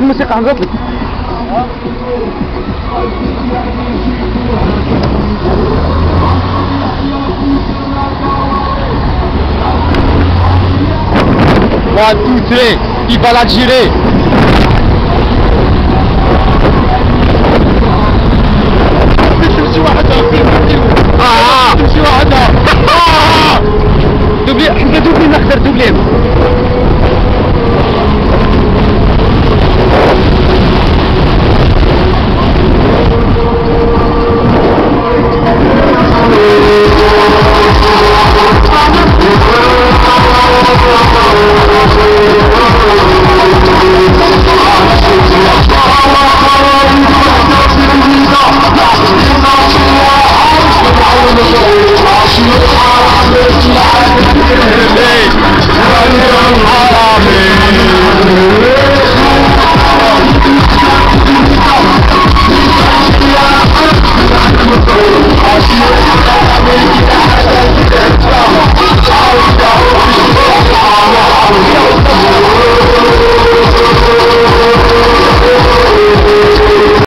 الموسيقى حمزات لك One. Il va la tirer.